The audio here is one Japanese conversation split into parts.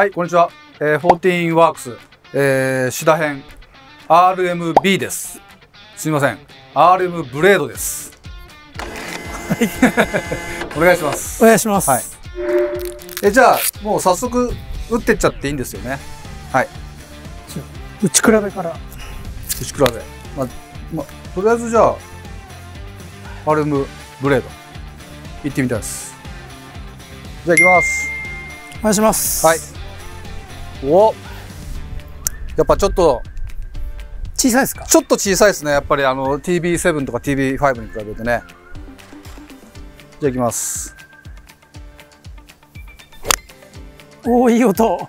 はい、こんにちは。えー、14ワークス、えー、シダ編 RMB です。すみません。RM ブレードです。お願いします。お願いします。はいえ、じゃあ、もう早速、打ってっちゃっていいんですよね。はい。打ち比べから。打ち比べ。まあ、まあ、とりあえずじゃあ、RM ブレード、行ってみたいです。じゃあ行きます。お願いします。はい。おやっぱちょっと、小さいですか？ちょっと小さいですね。やっぱりあの TB7 とか TB5 に比べてね。じゃあ行きます。おおいい音。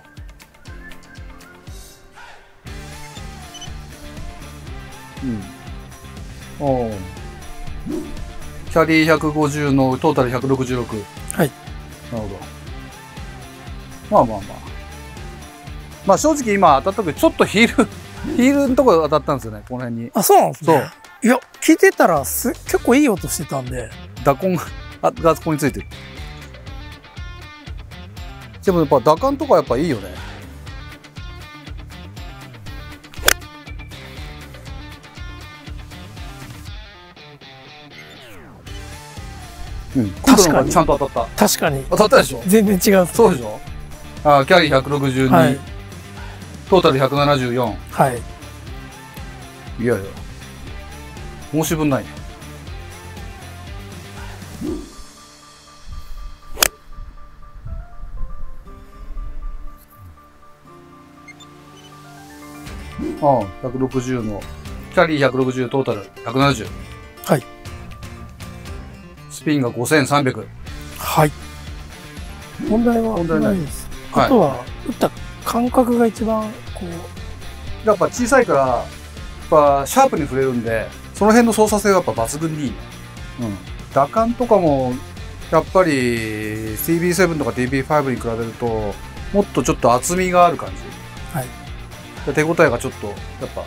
うん。おーキャリー150のトータル166。はい。なるほど。まあまあまあ。まあ正直今当たった時ちょっとヒール、ヒールのところ当たったんですよね、この辺に。あ、そうなんですね。。いや、聞いてたらす結構いい音してたんで。打痕が、あがそこについてる。でもやっぱ打感とかやっぱいいよね。うん、確かにちゃんと当たっ確かに。た。当たったでしょ？全然違う。そうでしょ？あキャリー162、はい。トータル174。はい。いやいや。申し分ないね。ああ、160の、キャリー160、トータル170。はい。スピンが5300。はい。問題は問題ないです。はいあとは、打った感覚が一番、こう、やっぱ小さいから、やっぱシャープに触れるんで、その辺の操作性はやっぱ抜群にいいね。うん。打感とかも、やっぱり CB7 とか TB5 に比べると、もっとちょっと厚みがある感じ。はい。で手応えがちょっと、やっぱ、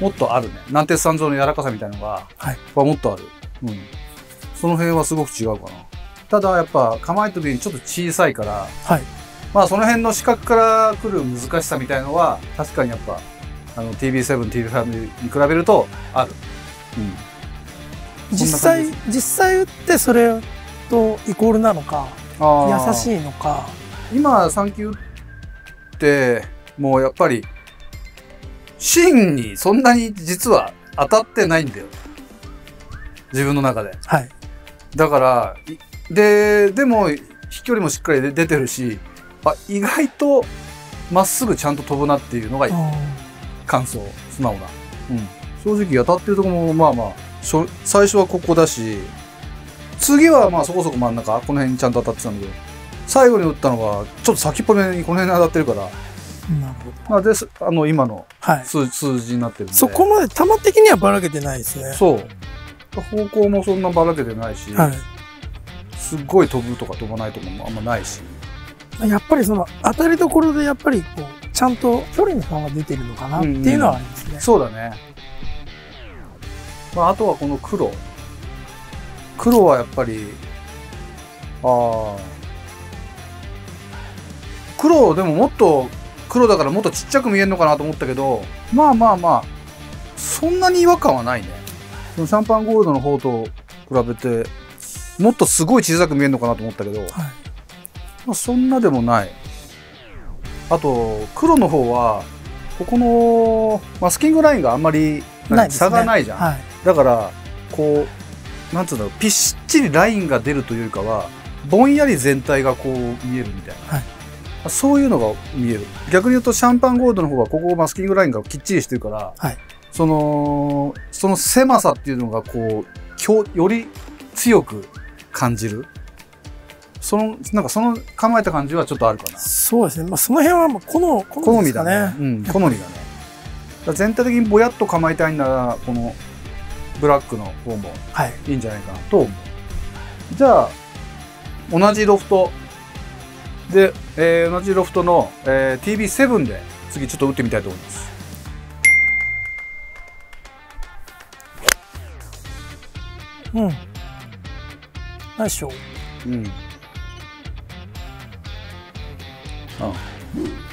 もっとあるね。軟鉄三蔵の柔らかさみたいのが、はいはもっとある。うん。その辺はすごく違うかな。ただやっぱ構えた時にちょっと小さいから、はい。まあその辺の視覚から来る難しさみたいのは、確かにやっぱ、あの TB7、TB5 に比べるとある。うん。実際実際打ってそれとイコールなのか、優い。しいのか。今3球打って、もうやっぱり、芯にそんなに実は当たってないんだよ。自分の中で。はい。だから、いで、でも、飛距離もしっかり出出てるし、あ、意外と、まっすぐちゃんと飛ぶなっていうのがうん感想、素直な。うん。正直当たってるとこも、まあまあ、最初はここだし、次はまあそこそこ真ん中、この辺にちゃんと当たってたんだけど、最後に打ったのが、ちょっと先っぽめにこの辺に当たってるから、なるほど。まあ、です、あの、今のはい。数数字になってるんで。そこまで球的にはばらけてないですね。そう。方向もそんなばらけてないし、はい。すっごい飛ぶとか飛ばないとかもあんまないし。やっぱりその当たりどころでやっぱりこうちゃんと距離の差が出てるのかなっていうのはありますね。そうだね。まあ、あとはこの黒。黒はやっぱり、ああ。黒、でももっと、黒だからもっとちっちゃく見えるのかなと思ったけど、まあまあまあ、そんなに違和感はないね。そのシャンパンゴールドの方と比べて、もっとすごい小さく見えるのかなと思ったけど、はい。まあ、そんなでもない。あと、黒の方は、ここのマスキングラインがあんまり差がないじゃん。はい。だから、こう、なんつうんだろう、ぴっちりラインが出るというよりかは、ぼんやり全体がこう見えるみたいな。はいそういうのが見える。逆に言うと、シャンパンゴールドの方は、ここマスキングラインがきっちりしてるから、はいその、その狭さっていうのが、こう、強より強く感じる。その、なんかその構えた感じはちょっとあるかな。そうですね。まあその辺はまあ好好好みだみですかね。ね。うん、好みだね。だ全体的にぼやっと構えたいんなら、このブラックの方もはい。いいんじゃないかなと思う。じゃあ、同じロフトで、えー同じロフトの、えー TB7 で次ちょっと打ってみたいと思います。うん。ナイスショー。うん。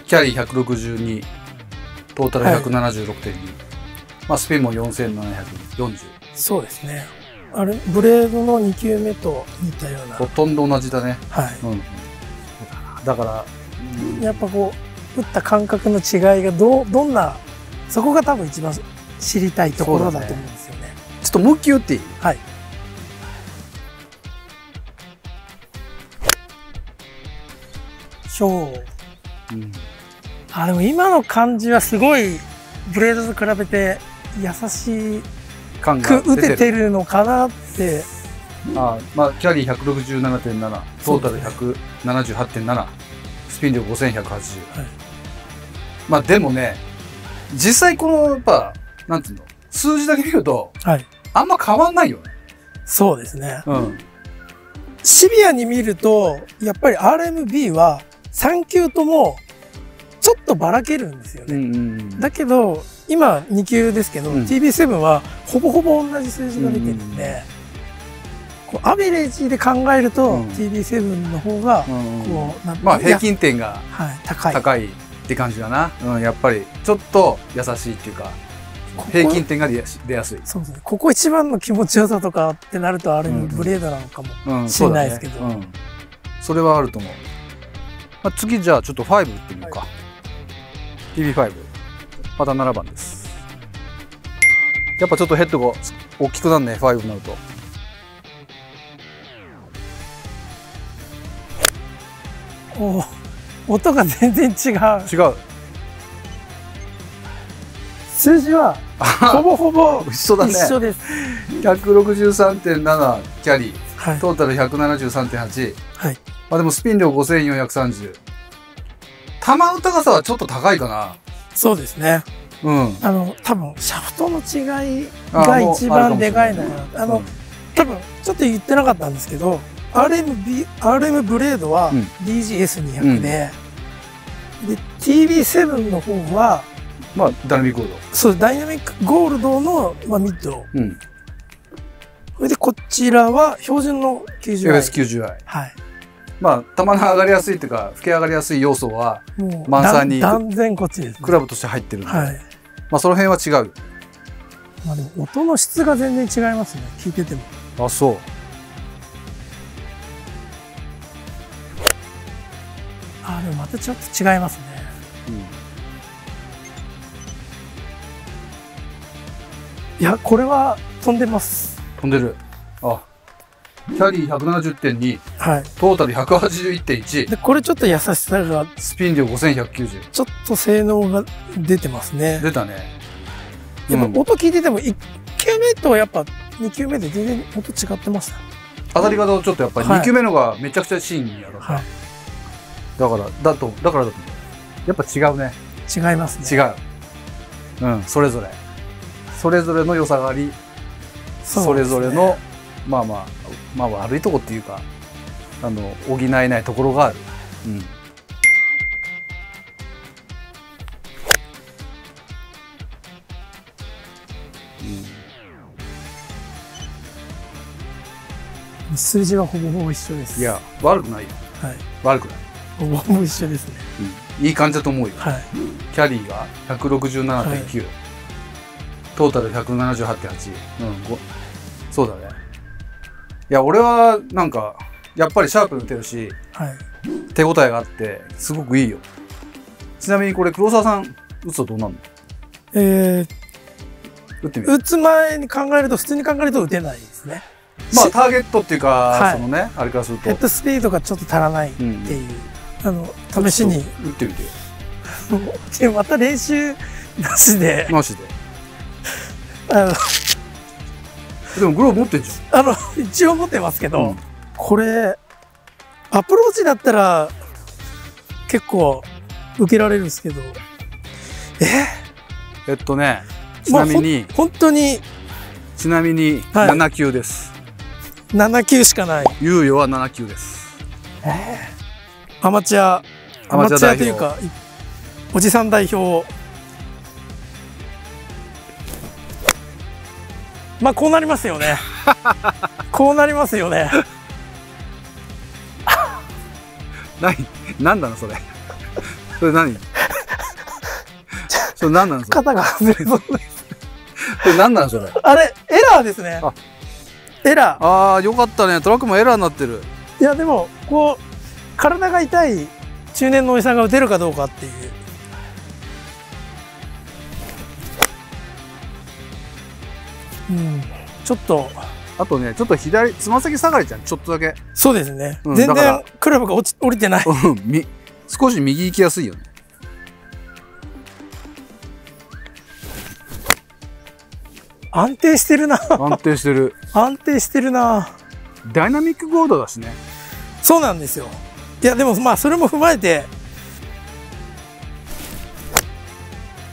キャリー162、トータル176.2。まあ、スピンも4740。そうですね。あれ、ブレードの2球目と似たような。ほとんど同じだね。はうん。だから、い。やっぱこう、打った感覚の違いがどう、どんな、そこが多分一番知りたいところだと思うんですよね。ちょっともう一球打っていい？はい。そう。うん。あ、でも今の感じはすごい、ブレードと比べて優し感く打が出てる。ててるのかなって。あまあ、キャリー167.7、トータル178.7、スピン量5180。はいまあでもね、実際この、やっぱ、なんていうの、数字だけ見ると、はい。あんま変わんないよね。そうですね。うん。シビアに見ると、やっぱり RMB は3球ともちょっとばらけるんですよね。うんうん。だけど、今2球ですけど、うん TB7 はほぼほぼ同じ数字が出てるんで、こうアベレージで考えると、うん TB7 の方が、うんうんこう、なんまあ平や均点がはい、高い。高いって感じだな。うん、やっぱり、ちょっと優しいっていうか、ここ平均点が出やすい。そうですね。ここ一番の気持ちよさとかってなると、ある意うん味ブレードなのかも。うん、しんないですけどそうだねうん。それはあると思う。まあ、次じゃあちょっと5打ってみようか。TB5。また7番です。やっぱちょっとヘッドが大きくなるね、5になると。おー音が全然違う。違う。数字は、ほぼほぼ一緒だね。一緒です。163.7キャリー。はい。トータル173.8。はい。まあでもスピン量5430。玉の高さはちょっと高いかな。そうですね。うん。あの、多分、シャフトの違いが一番でかいのかな。あの、うん多分、ちょっと言ってなかったんですけど、RMB、RM ブレードはうん DGS200 で、で、TB7 の方は、まあ、ダイナミックゴールそう、ダイナミックゴールドの、まあ、ミッド。ド。うん。それで、こちらは標準の 90i。FS90i。はい。まあ、球の上がりやすいというか、吹き上がりやすい要素は、満載に断断然こっちです、ね。クラブとして入ってるんで、はい。まあ、その辺は違う。まあでも、音の質が全然違いますね。聞いてても。あ、そう。あ、でもまたちょっと違いますね。いや、これは飛んでます。飛んでる。あ、キャリー170.2、はい。トータル181.1、で、これちょっと優しさが、スピン量5190。ちょっと性能が出てますね。出たね。うんやっぱ音聞いてても、1球目とやっぱ2球目で全然音違ってました。当たり方をちょっとやっぱりはい2球目のがめちゃくちゃ芯に当たった。はい。だから、だと、だからだと。やっぱ違うね。違いますね。違う。うん、それぞれ。それぞれの良さがあり、それぞれの、まあまあ、まあ悪いとこっていうか、あの、補えないところがある。うん。数字はほぼほぼ一緒です。いや、悪くないよ。はい。悪くない。ほぼほぼ一緒ですね。いい感じだと思うよ。はい。キャリーが167.9、トータル178.8。うん、ごそうだね。いや、俺は、なんか、やっぱりシャープに打てるし、はい。手応えがあって、すごくいいよ。ちなみにこれ、黒沢さん、打つとどうなるの？え打ってみるー、打つ前に考えると、普通に考えると打てないですね。まあ、しターゲットっていうか、はいそのね、あれからすると。ヘッドスピードがちょっと足らないってうんいう、あの、試しに、打ってみてよ。でまた練習なしで、マジで。あの、でもグローブ持ってんじあの一応持ってますけゃん。ど、うんこれ、アプローチだったら、結構、受けられるんですけど、え？えっとね、ちなみに、本当にちなみにはい7球です。7球しかない。猶予は7球です。アマチュア、アマチュアというか、いおじさん代表。まあ、こうなりますよね。こうなりますよね。何、なんだのそれ。それ何？それ何なんですか肩が外れそうです。それ何なんそれ？あれ、エラーですねあ。エラー。ああよかったねトラックもエラーになってるいや、でも、こう、体が痛い中年のおじさんが打てるかどうかっていう。うん、ちょっと、あとねちょっと左つま先下がりじゃんちょっとだけそうですね。全うんだから然クラブが落ち降りてない。うんみ少し右行きやすいよね安定してるな。安定してる 安定してるな。ダイナミックゴールドだしねそうなんですよ。いや、でもまあ、それも踏まえて、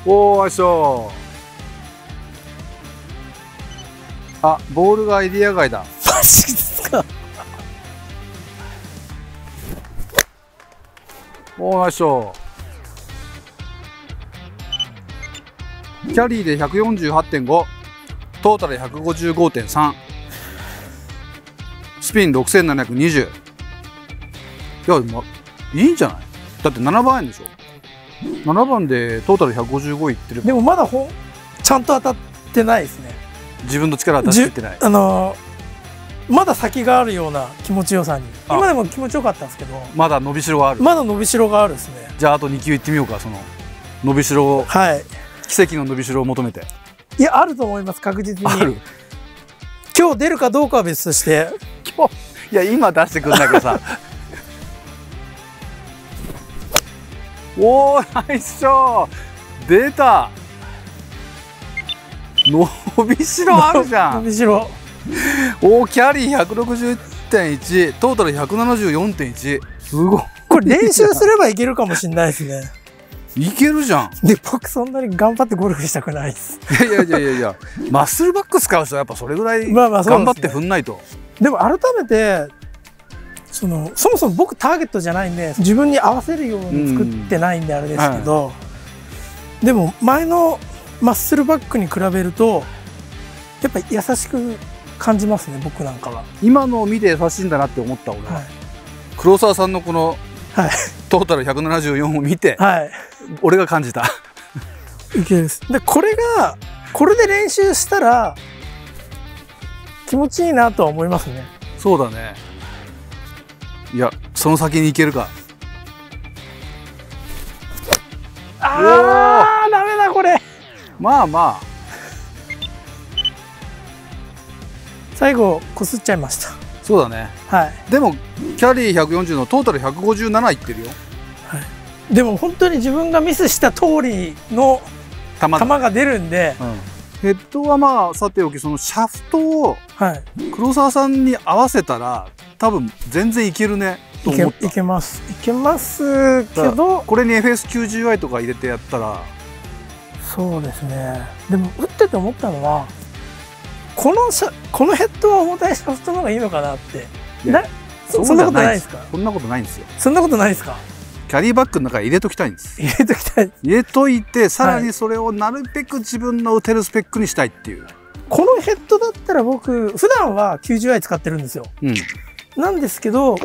おーいしょあボールがエリア外だ。マジですか？おーいしょ。キャリーで148.5トータル155.3スピン6720いや、ま、いいんじゃない？だって7番円でしょ。7番でトータル155いってるでもまだほん、ちゃんと当たってないですね。自分の力は出し切ってない。あのーまだ先があるような気持ちよさに。あ。今でも気持ちよかったんですけど、まだ伸びしろがある。まだ伸びしろがあるですね。じゃああと2球いってみようかその伸びしろを。はい。奇跡の伸びしろを求めて。いや、あると思います、確実ある？に。今日出るかどうかは別として、今日いや今出してくんだけどさ。おーナイスショー。出た伸びしろあるじゃ伸んびしろ。おーキャリー160.1トータル174.1すごこれ練習すればいけるかもしれないですね。いいけるじゃん。で、僕そんなに頑張ってゴルフしたくないです。いやいやいやいや。マッスルバック使う人はやっぱそれぐらい頑張って踏んないと、でも改めて、その、そもそも僕ターゲットじゃないんで、自分に合わせるように作ってないんであれですけど、でも前のマッスルバックに比べると、やっぱり優しく感じますね、僕なんかは。今のを見て優しいんだなって思った俺は、はい。黒沢さんのこのはい。トータル174を見てはい。俺が感じたいけるです。で、これが、これで練習したら、気持ちいいなとは思いますね。そうだねいやその先に行けるかまあまあ最後、こすっちゃいました。そうだねはい。でもキャリー140のトータル157いってるよでも本当に自分がミスした通りの球が出るんで、うんヘッドはまあさておきそのシャフトをはい。黒沢さんに合わせたら多分全然いけるねと思ったいけます。いけますけど、これに FS90i とか入れてやったらそうですね。でも打ってて思ったのは、このこのヘッドは重たいシャフトの方がいいのかなって。そそんなことないです。か？そんなことないんですよ。そんなことないですか？キャリーバッグの中に入れときたいんです。入れときたい。入れといてさらにそれをなるべく自分の打てるスペックにしたいっていう、このヘッドだったら僕、普段は 90i 使ってるんですよ。うん。なんですけど、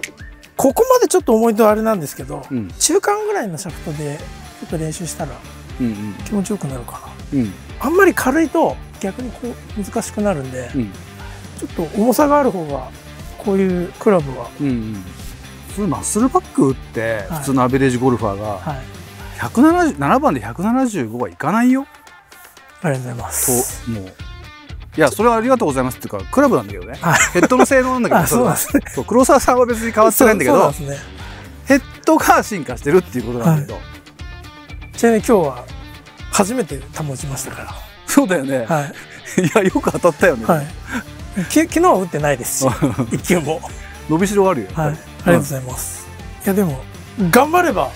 ここまでちょっと重いとあれなんですけど、うん。中間ぐらいのシャフトでちょっと練習したらうん気持ちよくなるかな。うん。うんあんまり軽いと逆にこう難しくなるんで、うん。ちょっと重さがある方がこういうクラブは、うんうん。普通マッスルバック打ってはい。普通のアベレージゴルファーがはい、177番で175はいかないよ。ありがとうございます。ともう。いやそれはありがとうございますっていうかクラブなんだけどね。はい。ヘッドの性能なんだけど あ、そうなんですね。そう黒沢さんは別に変わってないんだけどそうそうなんですね。ヘッドが進化してるっていうことなんだけど、ちなみに今日は初めて保ちましたかそうだよね、ら。はい。い、やよく当たったよね、はい。き昨日は打ってないですし、一球も。伸びしろがあるよ、はい。ありがとうございます。いや、でも、頑張れば、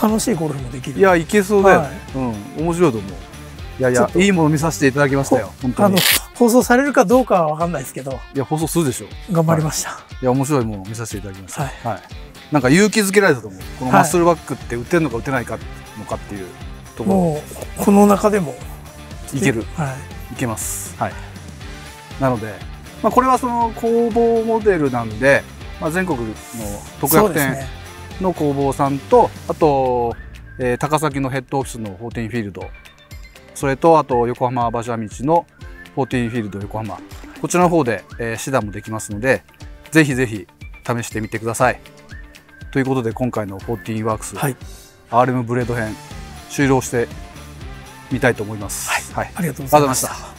楽しいゴルフもできる。いやいけそうだよね、はいうん面白いと思ういやいやいいもの見させていただきましたよ 本当あのにい、放送されるかどうかは分かんないですけど、や放送するでしょ頑張りました。いや面白いものを見させていただきましたはいはい、なんか勇気づけられたと思う。このはい。マッスルバックって打てるのか打てないかのかっていうところ、もう、この中でも。いける。はい。いけます。はい。なので、まあ、これはその工房モデルなんで、まあ、全国の特約店。の工房さんとあと、えー高崎のヘッドオフィスの14フィールド。それとあと横浜馬車道の14フィールド横浜。こちらの方で、えー、シダもできますのでぜひぜひ試してみてくださいということで今回の14ワークス、はい。RM ブレード編終了してみたいと思います、はい。ありがとうございましありがとうございましたた